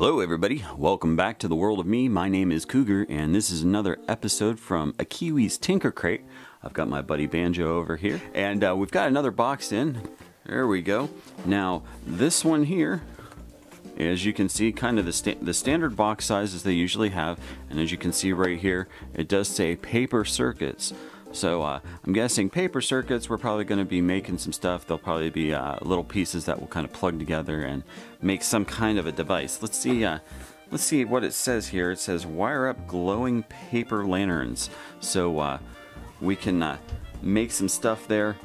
Hello, everybody. Welcome back to the world of me. My name is Cougar, and this is another episode from a Kiwi's Tinker Crate. I've got my buddy Banjo over here, and uh, we've got another box in. There we go. Now, this one here, as you can see, kind of the, sta the standard box sizes they usually have, and as you can see right here, it does say paper circuits. So uh, I'm guessing paper circuits, we're probably going to be making some stuff. They'll probably be uh, little pieces that will kind of plug together and make some kind of a device. Let's see, uh, let's see what it says here. It says wire up glowing paper lanterns. So uh, we can uh, make some stuff there.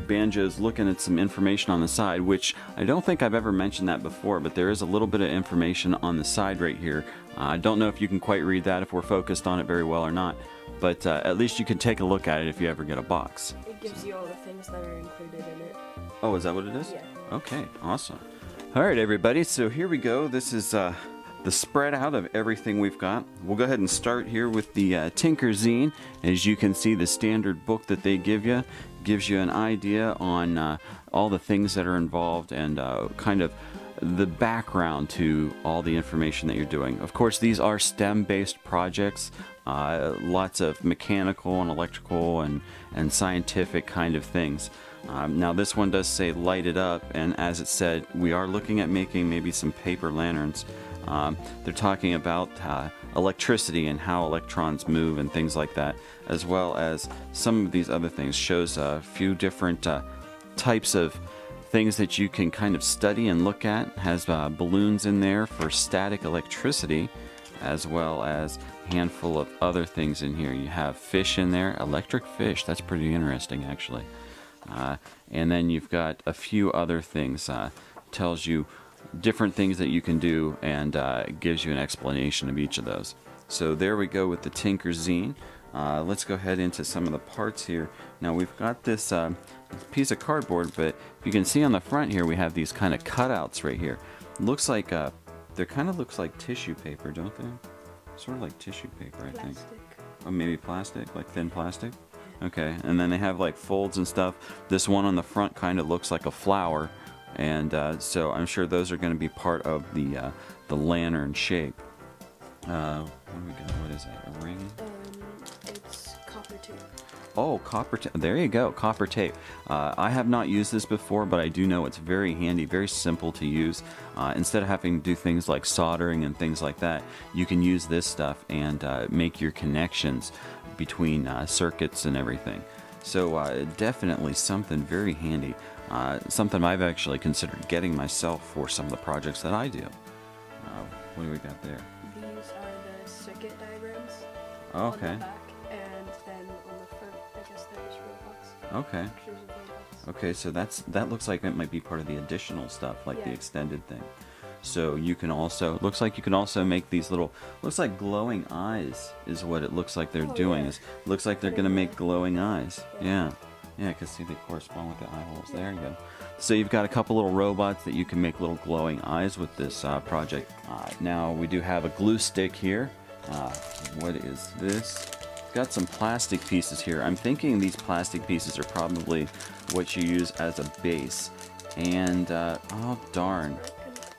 Uh, Banjo's looking at some information on the side, which I don't think I've ever mentioned that before, but there is a little bit of information on the side right here. I don't know if you can quite read that, if we're focused on it very well or not but uh, at least you can take a look at it if you ever get a box. It gives you all the things that are included in it. Oh, is that what it is? Yeah. Okay, awesome. All right, everybody, so here we go. This is uh, the spread out of everything we've got. We'll go ahead and start here with the uh, Tinker Zine. As you can see, the standard book that they give you gives you an idea on uh, all the things that are involved and uh, kind of the background to all the information that you're doing. Of course, these are STEM-based projects, uh, lots of mechanical and electrical and, and scientific kind of things. Um, now this one does say light it up, and as it said, we are looking at making maybe some paper lanterns. Um, they're talking about uh, electricity and how electrons move and things like that, as well as some of these other things. Shows a few different uh, types of things that you can kind of study and look at. Has uh, balloons in there for static electricity, as well as a handful of other things in here. You have fish in there, electric fish. That's pretty interesting, actually. Uh, and then you've got a few other things. Uh, tells you different things that you can do and uh, gives you an explanation of each of those. So there we go with the Tinker Zine. Uh, let's go ahead into some of the parts here. Now we've got this uh, piece of cardboard, but you can see on the front here we have these kind of cutouts right here. Looks like uh, they kind of looks like tissue paper, don't they? Sort of like tissue paper, I think. Or maybe plastic, like thin plastic. Okay, and then they have like folds and stuff. This one on the front kind of looks like a flower, and uh, so I'm sure those are going to be part of the uh, the lantern shape. Uh, what do we got? What is that? A ring? Um, it's copper tape. Oh, copper tape. There you go, copper tape. Uh, I have not used this before, but I do know it's very handy, very simple to use. Uh, instead of having to do things like soldering and things like that, you can use this stuff and uh, make your connections between uh, circuits and everything. So uh, definitely something very handy. Uh, something I've actually considered getting myself for some of the projects that I do. what do we got there? These are the circuit diagrams. Okay. On the back, and then on the front, I guess there's robots. Okay. Robots. Okay, so that's that looks like it might be part of the additional stuff, like the extended thing. So you can also looks like you can also make these little looks like glowing eyes is what it looks like they're Oh, doing. yeah. Is looks like they're gonna make glowing eyes. Yeah. Yeah, because see they correspond with the eye holes. There you go. So you've got a couple little robots that you can make little glowing eyes with this uh, project. Uh, now we do have a glue stick here. Uh, what is this? Got some plastic pieces here. I'm thinking these plastic pieces are probably what you use as a base. And, uh, oh darn.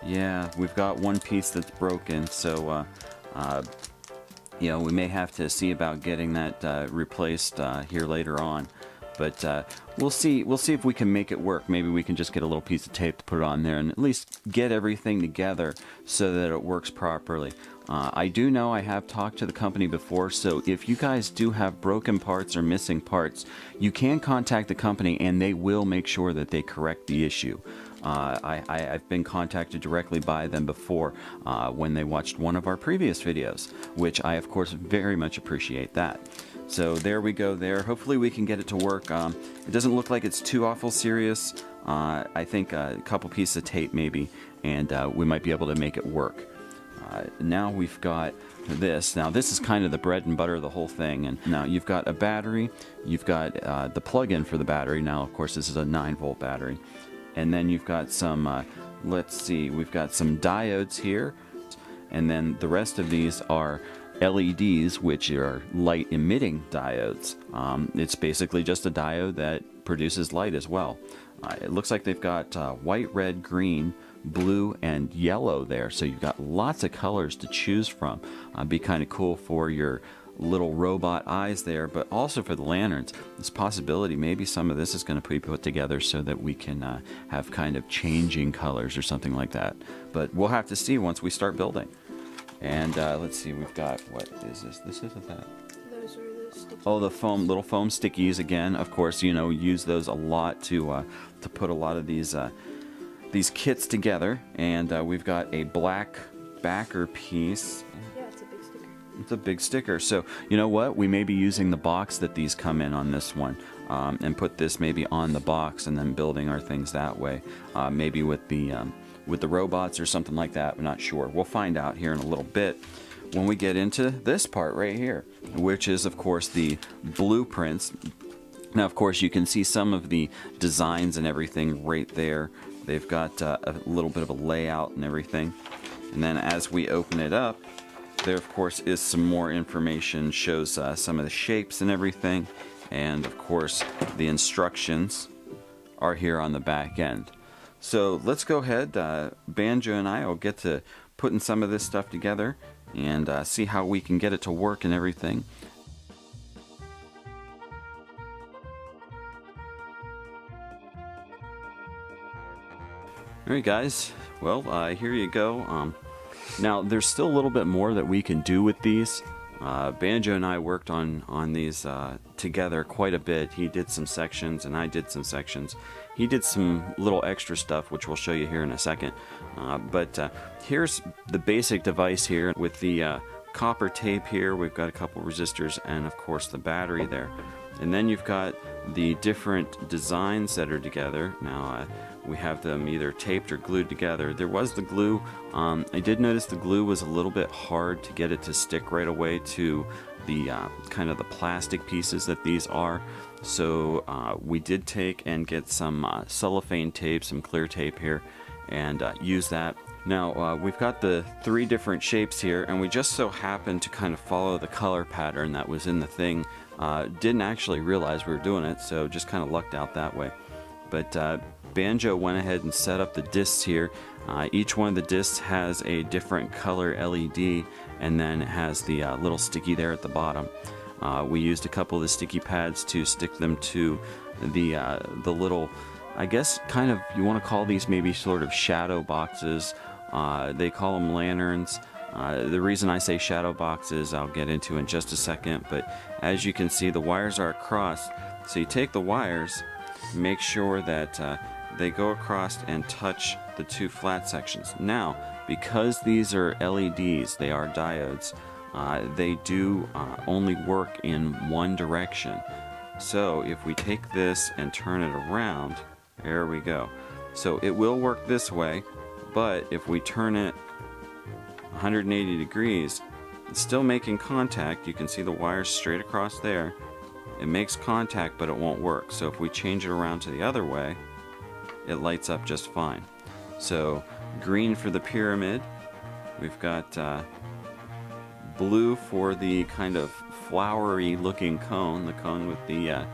Yeah, we've got one piece that's broken, so, uh, uh, you know, we may have to see about getting that uh, replaced uh, here later on. But uh, we'll see. We'll see if we can make it work. Maybe we can just get a little piece of tape to put on there and at least get everything together so that it works properly. Uh, I do know I have talked to the company before, so if you guys do have broken parts or missing parts, you can contact the company and they will make sure that they correct the issue. Uh, I, have been contacted directly by them before uh, when they watched one of our previous videos, which I, of course, very much appreciate that. So there we go there. Hopefully we can get it to work. Um, it doesn't look like it's too awful serious. Uh, I think a couple pieces of tape maybe, and uh, we might be able to make it work. Uh, now we've got this. Now this is kind of the bread and butter of the whole thing. And now you've got a battery. You've got uh, the plug-in for the battery. Now, of course, this is a 9-volt battery. And then you've got some, uh, let's see, we've got some diodes here. And then the rest of these are LEDs, which are light emitting diodes. Um, it's basically just a diode that produces light as well. Uh, it looks like they've got uh, white, red, green, blue, and yellow there. So you've got lots of colors to choose from. Uh, be kind of cool for your little robot eyes there, but also for the lanterns. This possibility, maybe some of this is going to be put together so that we can uh, have kind of changing colors or something like that. But we'll have to see once we start building. And uh, let's see, we've got, what is this? This isn't that. Oh, the foam, little foam stickies again. Of course, you know, use those a lot to uh, to put a lot of these uh, these kits together. And uh, we've got a black backer piece. Yeah, it's a big sticker. It's a big sticker. So you know what? We may be using the box that these come in on this one, um, and put this maybe on the box, and then building our things that way. Uh, maybe with the um, with the robots or something like that. I'm not sure. We'll find out here in a little bit when we get into this part right here, which is of course the blueprints. Now, of course, you can see some of the designs and everything right there. They've got uh, a little bit of a layout and everything. And then as we open it up, there of course is some more information, shows uh, some of the shapes and everything. And of course, the instructions are here on the back end. So let's go ahead. Uh, Banjo and I will get to putting some of this stuff together and uh, see how we can get it to work and everything. Alright guys, well uh, here you go. Um, now there's still a little bit more that we can do with these. Uh, Banjo and I worked on on these uh, together quite a bit. He did some sections and I did some sections. He did some little extra stuff, which we'll show you here in a second. Uh, but uh, here's the basic device here with the uh, copper tape here. We've got a couple resistors and of course the battery there. And then you've got the different designs that are together. Now uh, we have them either taped or glued together. There was the glue. Um, I did notice the glue was a little bit hard to get it to stick right away to the uh, kind of the plastic pieces that these are. So uh, we did take and get some uh, cellophane tape, some clear tape here, and uh, use that. Now uh, we've got the three different shapes here, and we just so happened to kind of follow the color pattern that was in the thing. Uh, didn't actually realize we were doing it, so just kind of lucked out that way. But uh, Banjo went ahead and set up the discs here. Uh, each one of the discs has a different color LED and then it has the uh, little sticky there at the bottom. Uh, we used a couple of the sticky pads to stick them to the uh, the little, I guess, kind of you want to call these maybe sort of shadow boxes. Uh, they call them lanterns. Uh, the reason I say shadow boxes I'll get into in just a second, but as you can see, the wires are across. So you take the wires, make sure that uh, they go across and touch the two flat sections. Now, because these are LEDs, they are diodes, uh, they do uh, only work in one direction. So if we take this and turn it around, there we go. So it will work this way, but if we turn it 180 degrees, it's still making contact. You can see the wires straight across there. It makes contact, but it won't work. So if we change it around to the other way, it lights up just fine. So green for the pyramid. We've got uh, blue for the kind of flowery looking cone, the cone with the uh,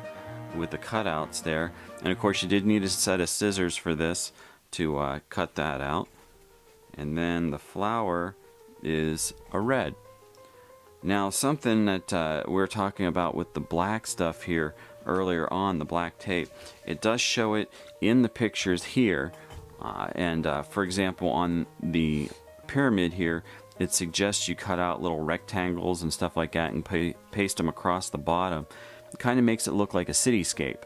with the cutouts there. And of course you did need a set of scissors for this to uh, cut that out. And then the flower is a red. Now something that uh, we are talking about with the black stuff here earlier on, the black tape, it does show it in the pictures here. Uh, and uh, for example, on the pyramid here, it suggests you cut out little rectangles and stuff like that and pa paste them across the bottom. It kind of makes it look like a cityscape.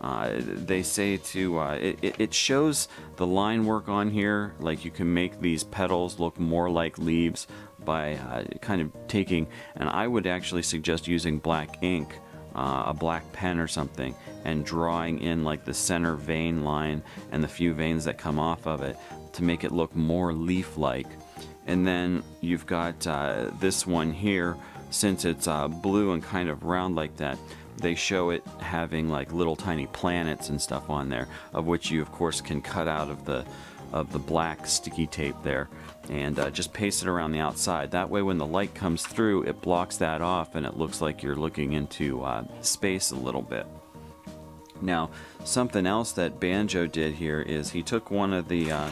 Uh, they say to uh, it, it shows the line work on here like you can make these petals look more like leaves by uh, kind of taking and I would actually suggest using black ink uh, a black pen or something and drawing in like the center vein line and the few veins that come off of it to make it look more leaf like and then you've got uh, this one here since it's uh, blue and kind of round like that they show it having like little tiny planets and stuff on there of which you of course can cut out of the of the black sticky tape there and uh, just paste it around the outside that way when the light comes through it blocks that off and it looks like you're looking into uh, space a little bit Now, something else that Banjo did here is he took one of the uh,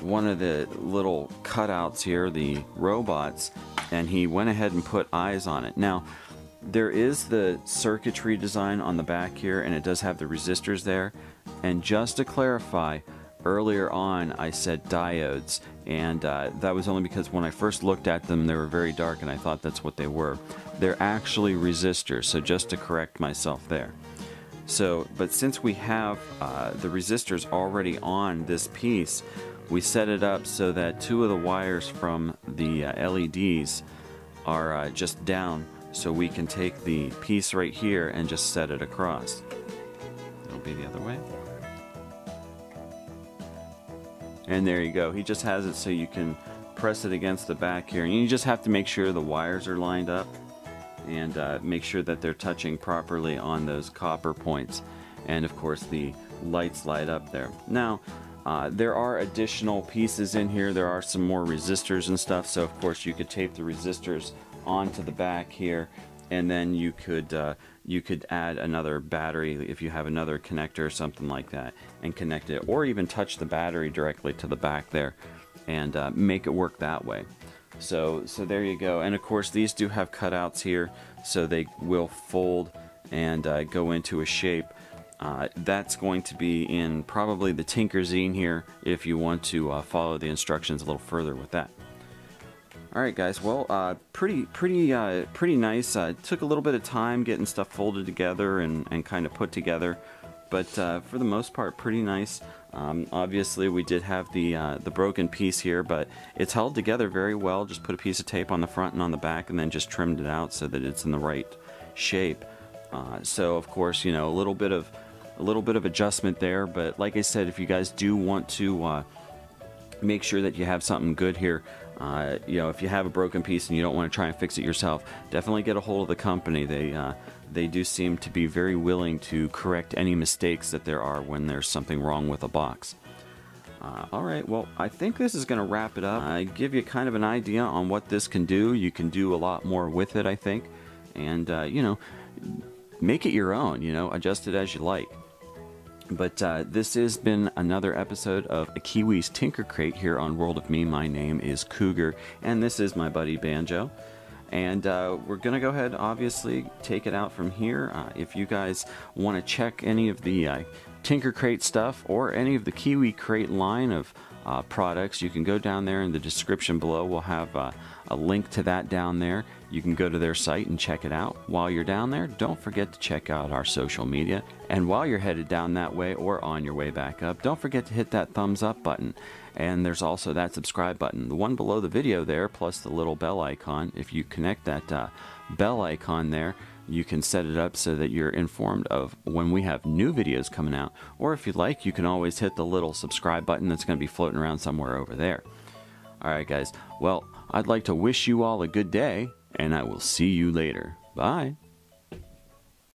one of the little cutouts here, the robots, and he went ahead and put eyes on it. Now, there is the circuitry design on the back here, and it does have the resistors there. And just to clarify, earlier on I said diodes, and uh, that was only because when I first looked at them, they were very dark, and I thought that's what they were. They're actually resistors, so just to correct myself there. So, but since we have uh, the resistors already on this piece, we set it up so that two of the wires from the uh, LEDs are uh, just down so we can take the piece right here and just set it across. It'll be the other way. And there you go. He just has it so you can press it against the back here. And you just have to make sure the wires are lined up and uh, make sure that they're touching properly on those copper points. And of course the lights light up there. Now, uh, there are additional pieces in here. There are some more resistors and stuff. So of course you could tape the resistors onto the back here and then you could uh, you could add another battery if you have another connector or something like that and connect it or even touch the battery directly to the back there and uh, make it work that way so so there you go and of course these do have cutouts here so they will fold and uh, go into a shape uh, that's going to be in probably the Tinker Zine here if you want to uh, follow the instructions a little further with that. All right, guys. Well, uh, pretty, pretty, uh, pretty nice. Uh, took a little bit of time getting stuff folded together and, and kind of put together, but uh, for the most part, pretty nice. Um, obviously, we did have the uh, the broken piece here, but it's held together very well. Just put a piece of tape on the front and on the back, and then just trimmed it out so that it's in the right shape. Uh, so, of course, you know, a little bit of a little bit of adjustment there, but like I said, if you guys do want to make sure that you have something good here. Uh, you know, if you have a broken piece and you don't want to try and fix it yourself, definitely get a hold of the company. They uh, they do seem to be very willing to correct any mistakes that there are when there's something wrong with a box. Uh, all right, well, I think this is going to wrap it up. I give you kind of an idea on what this can do. You can do a lot more with it, I think, and uh, you know, make it your own. You know, adjust it as you like. But uh, this has been another episode of a Kiwi's Tinker Crate here on World of Me. My name is Cougar, and this is my buddy Banjo. And uh, we're going to go ahead, obviously, take it out from here. Uh, if you guys want to check any of the uh, Tinker Crate stuff or any of the Kiwi Crate line of uh, products, you can go down there in the description below. We'll have uh, a link to that down there. You can go to their site and check it out. While you're down there, don't forget to check out our social media. And while you're headed down that way or on your way back up, don't forget to hit that thumbs up button. And there's also that subscribe button, the one below the video there, plus the little bell icon. If you connect that uh, bell icon there, you can set it up so that you're informed of when we have new videos coming out. Or if you'd like, you can always hit the little subscribe button that's going to be floating around somewhere over there. All right, guys. Well, I'd like to wish you all a good day, and I will see you later. Bye.